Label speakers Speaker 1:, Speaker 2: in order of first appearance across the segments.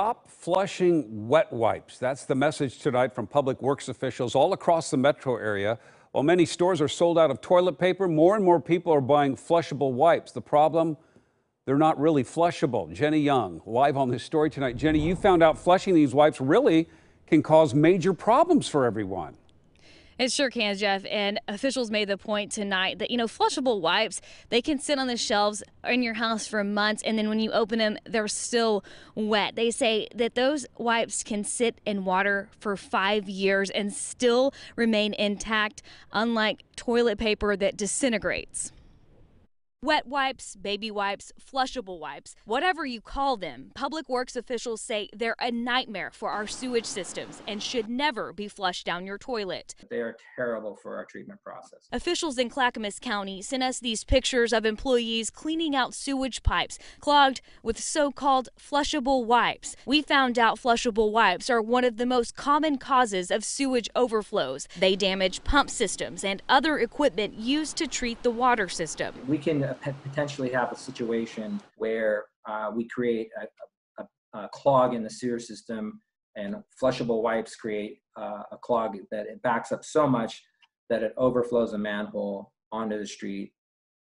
Speaker 1: Stop flushing wet wipes. That's the message tonight from public works officials all across the metro area. While many stores are sold out of toilet paper, more and more people are buying flushable wipes. The problem, they're not really flushable. Jenny Young, live on this story tonight. Jenny, you found out flushing these wipes really can cause major problems for everyone.
Speaker 2: It sure can, Jeff. And officials made the point tonight that, you know, flushable wipes, they can sit on the shelves in your house for months. And then when you open them, they're still wet. They say that those wipes can sit in water for five years and still remain intact, unlike toilet paper that disintegrates. Wet wipes, baby wipes, flushable wipes, whatever you call them, public works officials say they're a nightmare for our sewage systems and should never be flushed down your toilet.
Speaker 3: They are terrible for our treatment process.
Speaker 2: Officials in Clackamas County sent us these pictures of employees cleaning out sewage pipes clogged with so called flushable wipes. We found out flushable wipes are one of the most common causes of sewage overflows. They damage pump systems and other equipment used to treat the water system.
Speaker 3: We can potentially have a situation where uh, we create a, a, a, clog in the sewer system and flushable wipes create uh, a clog that it backs up so much that it overflows a manhole onto the street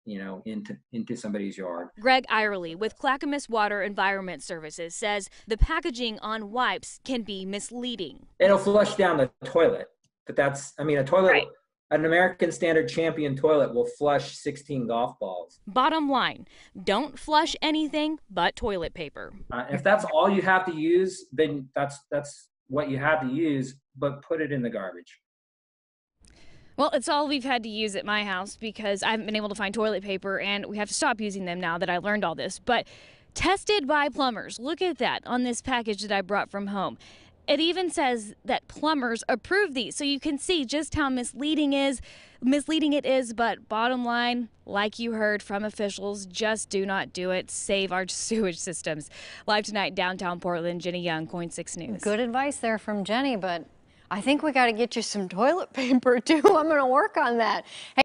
Speaker 3: you know into into somebody's yard.
Speaker 2: Greg Eyerly with Clackamas Water Environment Services says the packaging on wipes can be misleading.
Speaker 3: It'll flush down the toilet, but that's I mean a toilet right an American Standard Champion toilet will flush 16 golf balls.
Speaker 2: Bottom line, don't flush anything but toilet paper.
Speaker 3: Uh, if that's all you have to use, then that's that's what you have to use, but put it in the garbage.
Speaker 2: Well, it's all we've had to use at my house because I haven't been able to find toilet paper and we have to stop using them now that I learned all this. But tested by plumbers. Look at that on this package that I brought from home. It even says that plumbers approve these, so you can see just how misleading is misleading it is, but bottom line, like you heard from officials, just do not do it. Save our sewage systems. Live tonight downtown Portland, Jenny Young, KOIN 6 News.
Speaker 4: Good advice there from Jenny, but I think we got to get you some toilet paper too. I'm going to work on that. Hey